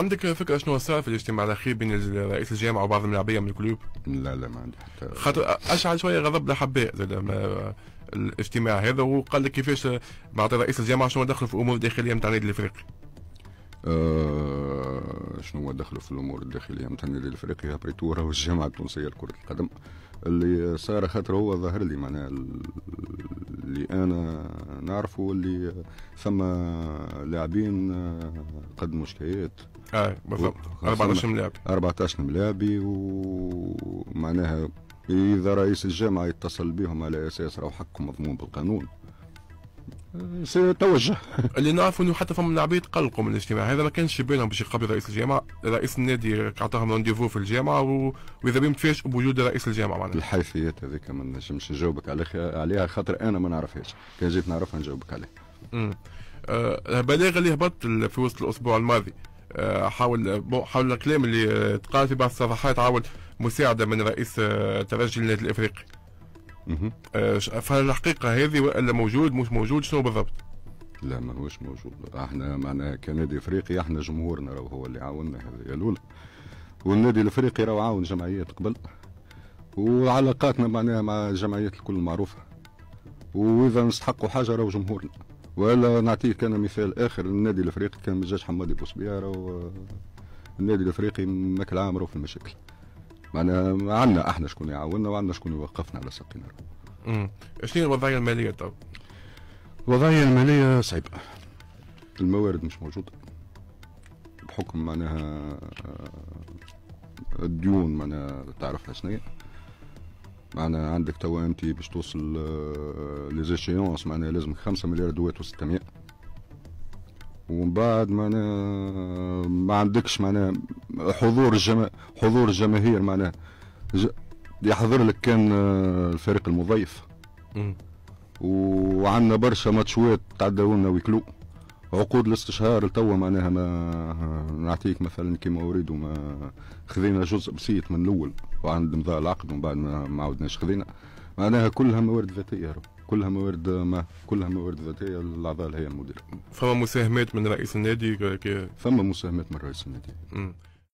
عندك فكرة شنو صار في الاجتماع الأخير بين رئيس الجامعة وبعض اللاعبيه من الكلوب؟ لا لا ما عندي حتى خاطر أشعل شوية غضب لحباء زاد الاجتماع هذا وقال لك كيفاش معناتها رئيس الجامعة شنو دخل في الأمور الداخلية نتاع النادي الإفريقي؟ آه شنو هو دخل في الأمور الداخلية نتاع النادي الإفريقي بريتورا والجامعة التونسية لكره القدم اللي صار خاطر هو ظهر لي معناها اللي أنا نعرفه واللي ثم لاعبين قدموا شكايات آه بالضبط. 14 ملاعب. 14 ملاعبي ومعناها إذا رئيس الجامعة يتصل بهم على أساس راهو حقهم مضمون بالقانون. سيتوجه اللي نعرف إنه حتى فما لاعبين تقلقوا من الاجتماع. هذا ما كانش بالهم باش يقابل رئيس الجامعة. رئيس النادي عطاهم رونديفو في الجامعة و... وإذا بهم تفاجئوا بوجود رئيس الجامعة معناها. الحيثيات هذيك ما نجمش نجاوبك عليها خاطر أنا ما نعرفهاش. كان جيت نعرفها نجاوبك عليها. امم آه بلاغ اللي هبط في وسط الأسبوع الماضي. آه حاول حول الكلام اللي تقال في بعض الصفحات عاود مساعدة من رئيس آه ترجي النادي الإفريقي. آه، فهل الحقيقة هذه ولا موجود؟ مش موجود شنو بالضبط؟ لا ما هوش موجود. إحنا معناها كنادي إفريقي إحنا جمهورنا راهو هو اللي عاوننا هذه الاولى والنادي الإفريقي راهو عاون جمعيات قبل وعلاقاتنا معناها مع الجمعيات الكل معروفه وإذا نستحقوا حاجة راهو جمهورنا. ولا نعطيك أنا مثال آخر النادي الإفريقي كان مجاج حمادي بوسبيا راهو النادي الإفريقي ماكل عام راهو في المشاكل. معناها عندنا إحنا شكون يعاوننا وعندنا شكون يوقفنا على ساقنا امم شنو الوضعية المالية تو؟ الوضعية المالية صعيبة. الموارد مش موجودة. بحكم معناها آه، الديون معناها تعرفها شنو معناها عندك توا انت باش توصل les échéances معناها لازم 5 مليار دوات و600 ومن بعد معناها ما عندكش معناها حضور الجما حضور الجماهير معناها ج... يحضر لك كان آه، الفريق المضيف. وعندنا برشا ماتشوات تعداو لنا huis clos. عقود الاستشهار لتوا معناها ما نعطيك مثلا كيما أريد ما خذينا جزء بسيط من الأول. وعند مضى العقد ومن بعد ما عاودناش خذينا. معناها كلها موارد ذاتية كلها موارد ما كلها موارد ذاتية الاعضاء الهيئة المديرة. فما مساهمات من رئيس النادي؟ فما مساهمات من رئيس النادي.